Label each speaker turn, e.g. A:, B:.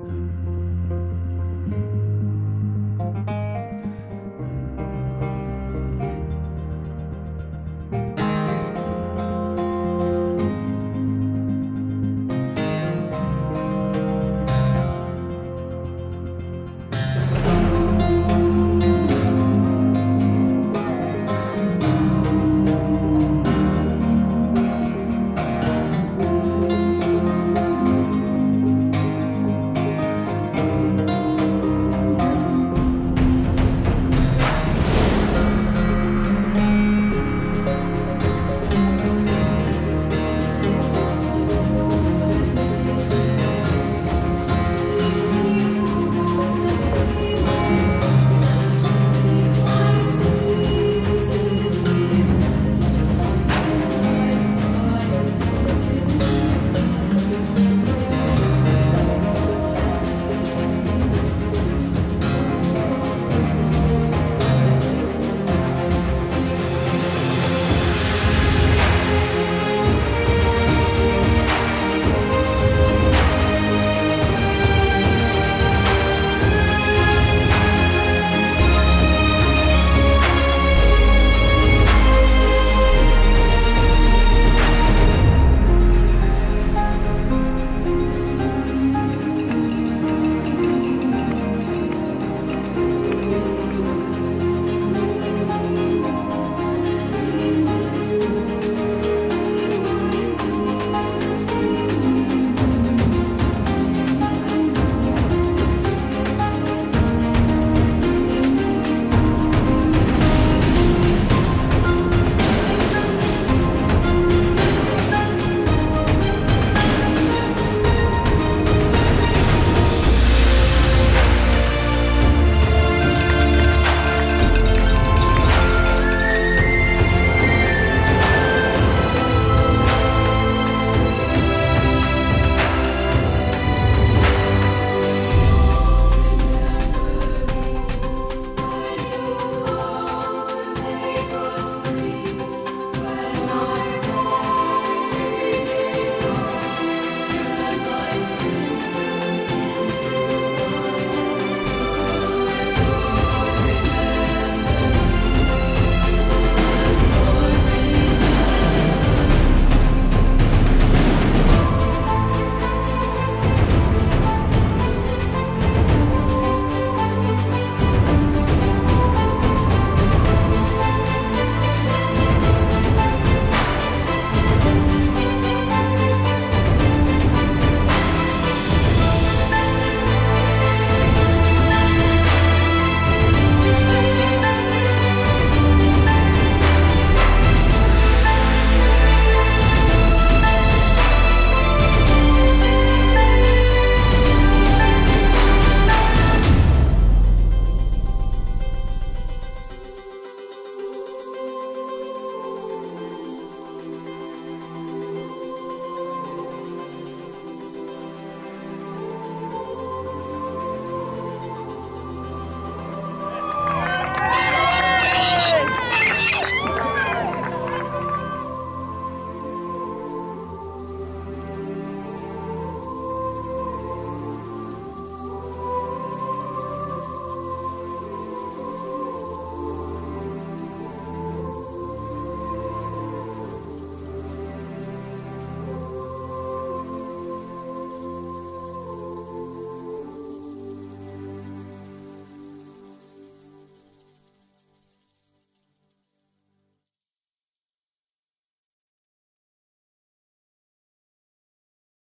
A: Mm.